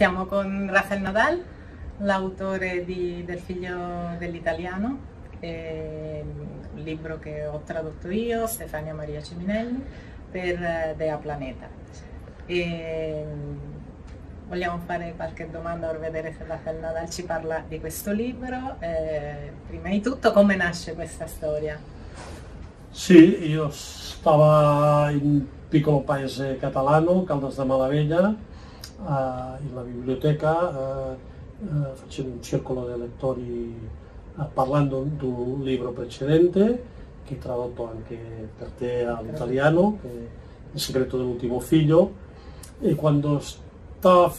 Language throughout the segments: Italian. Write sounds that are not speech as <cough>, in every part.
Siamo con Rafael Nadal, l'autore del figlio dell'italiano, un libro che ho tradotto io, Stefania Maria Ciminelli, per eh, Dea Planeta. E, vogliamo fare qualche domanda per vedere se Rafael Nadal ci parla di questo libro. Eh, prima di tutto, come nasce questa storia? Sì, io stavo in un piccolo paese catalano, Caldas de Malavella, la biblioteca eh, eh, facendo un circolo di lettori eh, parlando di un libro precedente che tradotto anche per te all'italiano, è Il segreto dell'ultimo figlio, e quando sta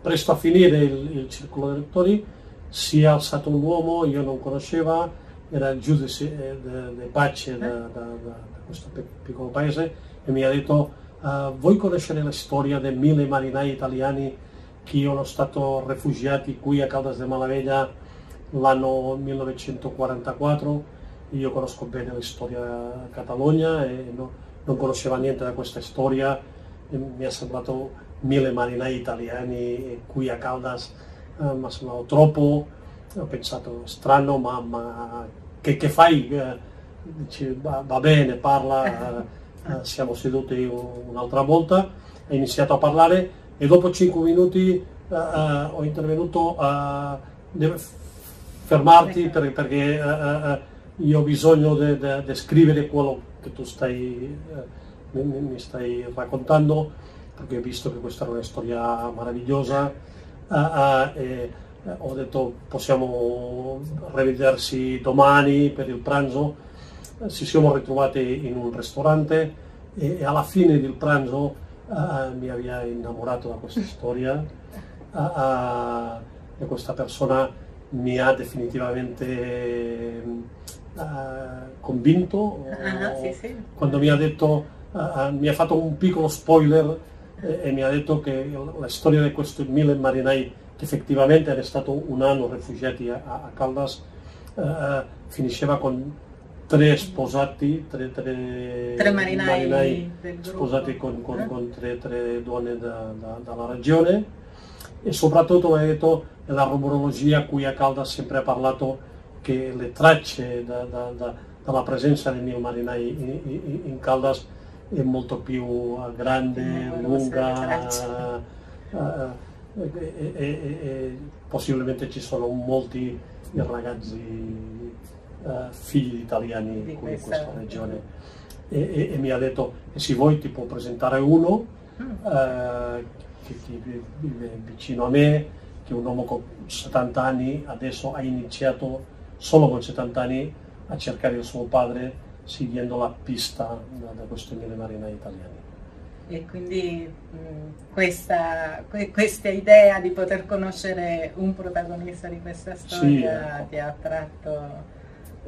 presto a finire il, il circolo dei lettori si è alzato un uomo, io non conosceva, era il giudice di pace da, da, da, questo piccolo paese e mi ha detto Uh, vuoi conoscere la storia dei mille marinai italiani che sono stati rifugiati qui a Caldas de Malavella l'anno 1944? Io conosco bene la storia Catalogna e no, non conosceva niente da questa storia mi è sembrato mille marinai italiani qui a Caldas, uh, mi è sembrato troppo, ho pensato strano ma, ma che, che, fai? Uh, dici, va, va, bene, parla eh, <laughs> siamo seduti un'altra volta, ha iniziato a parlare e dopo 5 minuti eh, eh, ho intervenuto a fermarti per, perché io ho bisogno di scrivere quello che tu stai, mi, mi, stai raccontando perché ho visto che questa era una storia meravigliosa e ho detto possiamo rivedersi domani per il pranzo ci siamo ritrovati in un ristorante e, alla fine del pranzo uh, mi aveva innamorato da questa <laughs> storia uh, uh, e questa persona mi ha definitivamente convinto ah, sì, sì. quando mi ha detto mi ha fatto un piccolo spoiler e, e mi ha detto che la storia di questi mille marinai che effettivamente era stato un anno rifugiati a, a Caldas finisceva con tre sposati, tre, tre, tre marinai, marinai sposati con, con, con tre, tre, donne da, da, dalla regione. E soprattutto ha detto la rumorologia a cui a Calda sempre ha parlato che le tracce da, dalla presenza dei miei marinai in, in, in, Caldas è molto più grande, mm, lunga uh, e, e, e, possibilmente ci sono molti ragazzi uh, figli italiani di qui in questa regione e, e, e, mi ha detto se vuoi ti può presentare uno mm. uh, che, vive vicino a me che è un uomo con 70 anni adesso ha iniziato solo con 70 anni a cercare il suo padre seguendo la pista da, da questi mille marinai italiani e quindi mh, questa, questa, idea di poter conoscere un protagonista di questa storia sì, ecco. ti ha attratto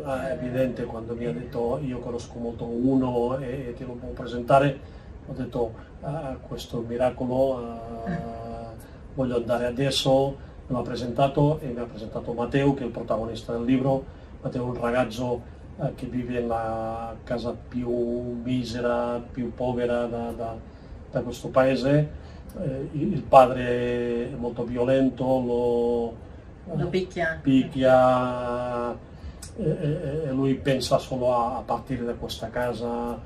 è evidente quando mi ha detto io conosco molto uno e, e ti lo può presentare, ho detto ah, questo miracolo ah, voglio andare adesso, me l'ha presentato e mi ha presentato Matteo che è il protagonista del libro, Matteo è un ragazzo eh, che vive nella casa più misera, più povera da, da, da questo paese, eh, il padre è molto violento, lo, lo picchia. picchia e, e lui pensa solo a, a, partire da questa casa,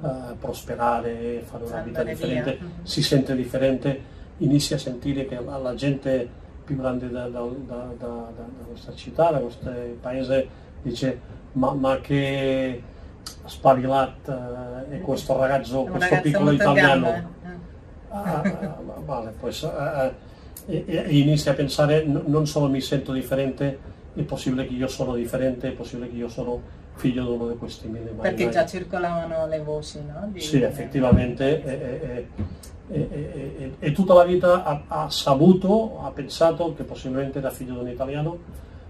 a prosperare, fare una vita differente. Mm-hmm. si sente differente, inizia a sentire che la, la gente più grande da, da, da, da, questa città, da questo paese, dice ma, ma che spavilato è questo ragazzo, questo piccolo italiano. Eh. Ah, ah, vale, pues, ah, e, e, inizia a pensare non solo mi sento differente, è possibile che io sono differente, è possibile che io sono figlio di uno di questi mille marinai. Perché già circolavano le voci, no? Di... Sì, effettivamente. E, e, e, tutta la vita ha, ha, saputo, ha pensato che possibilmente era figlio di un italiano,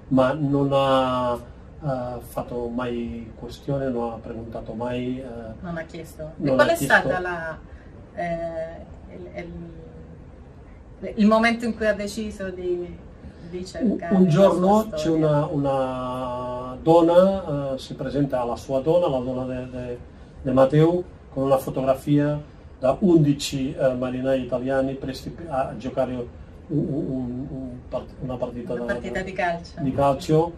ma non ha uh, fatto mai questione, non ha preguntato mai. Uh, non ha chiesto. Non e qual è chiesto... stata la, eh, il, il, il momento in cui ha deciso di un giorno c'è una, una, donna, uh, si presenta alla sua donna, la donna di Matteo, con una fotografia da 11 eh, marinai italiani presti a giocare un, un, un, una partita, una partita da, di calcio, di calcio.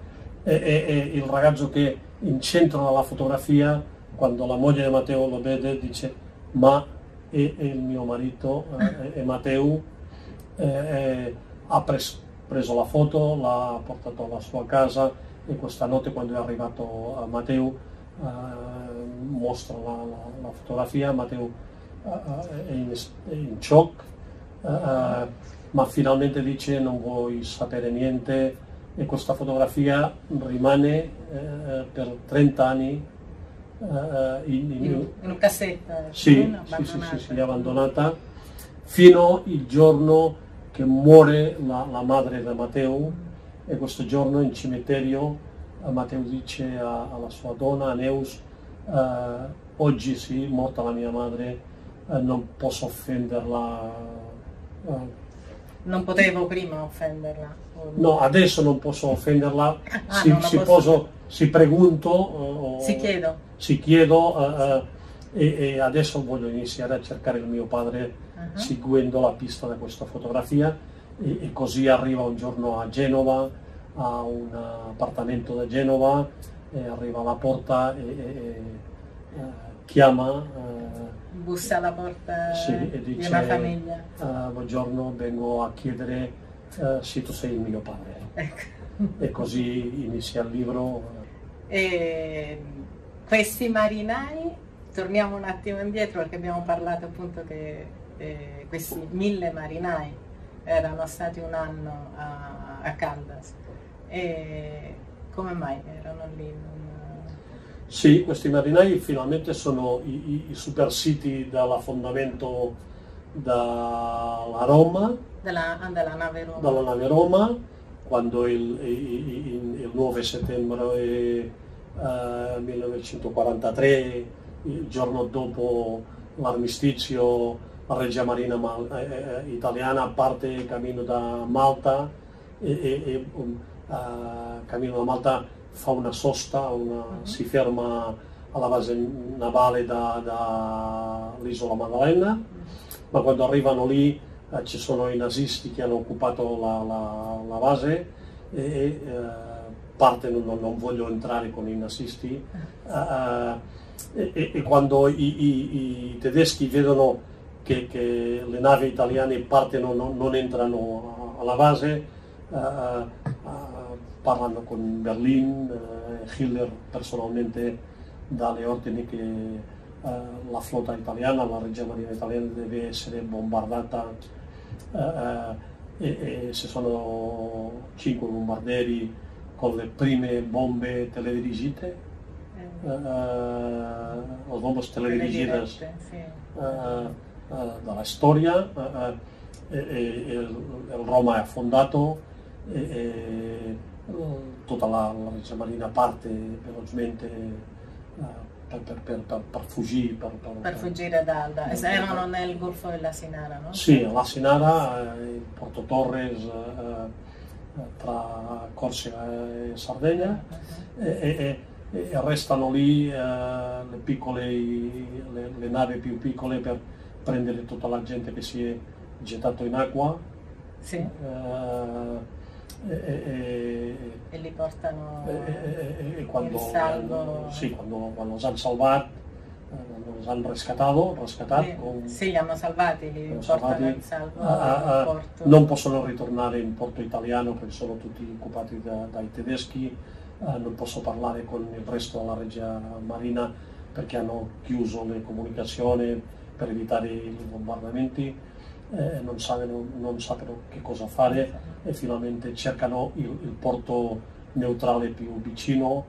E, e, e, il ragazzo che in centro alla fotografia, quando la moglie di Matteo lo vede, dice ma è, è il mio marito, eh, è Matteo, eh, ha pres, preso la foto, l'ha portato alla sua casa e questa notte quando è arrivato a Matteo eh, mostra la, la, la, fotografia, Matteo eh, è in, è in shock, eh, ma finalmente dice non vuoi sapere niente e questa fotografia rimane eh, per 30 anni eh, in, in, in, una cassetta sì, sì, sì, sì, sì, abbandonata fino il giorno che muore la, la madre di Matteo e questo giorno in cimitero eh, Matteo dice a, alla sua donna, a Neus, eh, oggi sì, morta la mia madre, eh, non posso offenderla. Eh. Non potevo prima offenderla. No, adesso non posso offenderla, <laughs> ah, si, si, posso, si, pregunto, si chiedo, si chiedo uh, e, e, adesso voglio iniziare a cercare il mio padre uh -huh. seguendo la pista di questa fotografia e, e così arriva un giorno a Genova a un appartamento da Genova, arriva alla porta e, e, e chiama. Bussa alla porta sì, e dice, di una famiglia. Uh, buongiorno, vengo a chiedere uh, se tu sei il mio padre. Ecco. E così inizia il libro. E questi marinai, torniamo un attimo indietro perché abbiamo parlato appunto che eh, questi mille marinai erano stati un anno a, a Caldas e come mai erano lì? Non... Sì, questi marinai finalmente sono i, i, i super siti dall'affondamento dalla Roma, della, della, nave Roma. dalla nave Roma, quando il, il, il 9 settembre eh, 1943, il giorno dopo l'armistizio, la Regia Marina eh, eh, italiana parte cammino da Malta e, e, e um, uh, cammino da Malta fa una sosta, una, mhm. -huh. si ferma alla base navale dall'isola da Maddalena, ma quando arrivano lì uh, ci sono i nazisti che hanno occupato la, la, la base e, e partono, non, non, voglio entrare con i nazisti, e, e, quando i, i, i, tedeschi vedono che, che, le navi italiane partono, non, non entrano alla base, parlano con Berlin, eh, Hitler personalmente dà le ordini che eh, la flotta italiana, la Regia Marina italiana deve essere bombardata eh, e, e ci sono cinque bombardieri con le prime bombe teledirigite, eh, le bombe teledirigite sì. dalla storia, e, e, il Roma è affondato e, tutta la, la Marina parte velocemente uh, per, per, per, per, fuggire. Per, fuggire da, da erano nel Golfo della Sinara, no? Sì, la Sinara, eh, Porto Torres, eh, tra Corsica e Sardegna, uh -huh. e, e, e, restano lì eh, le, piccole, le, le, navi più piccole per prendere tutta la gente che si è gettato in acqua. Sì. Eh, e, e, e, li portano e, quando, in salvo. Sì, quando, quando hanno salvato, quando los hanno rescatato, rescatato sì, con, sì, li hanno salvati, li portano salvati, in salvo a, a, Non possono ritornare in porto italiano perché sono tutti occupati da, dai tedeschi, uh, non posso parlare con il resto della regia marina perché hanno chiuso le comunicazioni per evitare i bombardamenti eh, non, sanno, non sappiano che cosa fare e finalmente cercano il, il porto neutrale più vicino,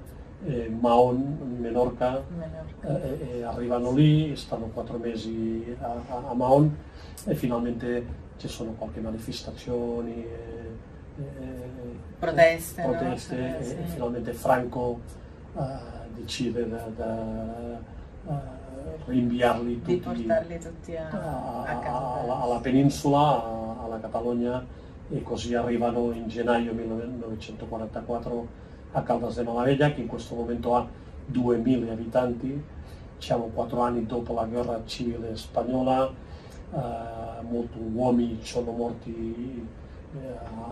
eh, Mahon, Menorca, Menorca. Eh, arrivano lì, stanno quattro mesi a, a, a Mahon e finalmente ci sono qualche manifestazioni, eh, eh, proteste, proteste no? e, sì. e, finalmente Franco decide da, da rinviarli tutti, tutti a, a, a alla, alla, penisola, alla Catalogna e così arrivano in gennaio 1944 a Caldas de Malavella che in questo momento ha 2000 abitanti siamo quattro anni dopo la guerra civile spagnola, eh, molti uomini sono morti eh,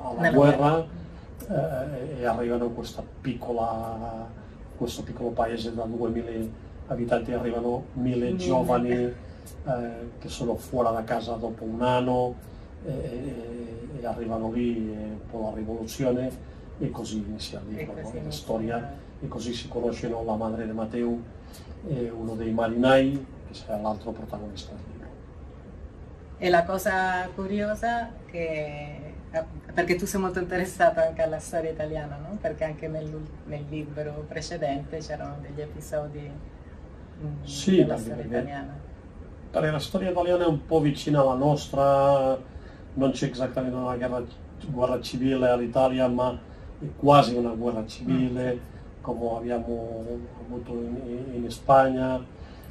alla guerra eh, e arrivano in questa piccola, questo piccolo paese da 2000 abitanti, arrivano mille giovani eh, che sono fuori da casa dopo un anno e, e arrivano lì po' la rivoluzione e così inizia libro, no? la storia e così si conoscono la madre di Matteo e uno dei marinai che sarà l'altro protagonista del libro. E la cosa curiosa che perché tu sei molto interessato anche alla storia italiana, no? Perché anche nel, nel libro precedente c'erano degli episodi mm, sì, della storia italiana. Perché la storia italiana è un po' vicina alla nostra, non c'è esattamente una guerra, guerra civile all'Italia, ma è quasi una guerra civile, mm. come abbiamo avuto in, in Spagna.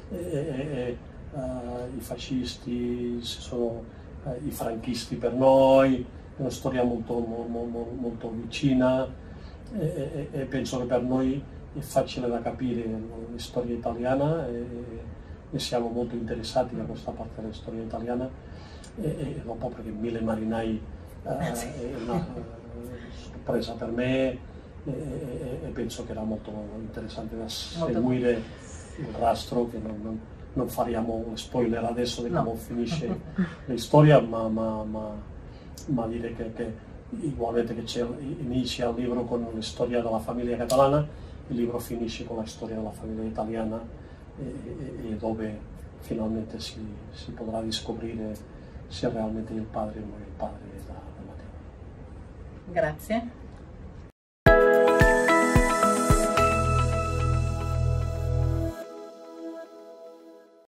E, e, uh, I fascisti sono uh, i franchisti per noi, è una storia molto, molto, molto vicina e, e, e, penso che per noi è facile da capire la storia italiana e, e siamo molto interessati da questa parte della storia italiana e, dopo perché Mille Marinai eh, è una eh, sorpresa per me e, penso che era molto interessante da seguire il rastro che non, non, non faremo spoiler adesso di come no. finisce <laughs> la storia ma, ma, ma ma dire che, che ugualmente che inizia il libro con la storia della famiglia catalana, il libro finisce con la storia della famiglia italiana e, e, e dove finalmente si, si, potrà scoprire se realmente il padre o il padre da Matteo. Grazie.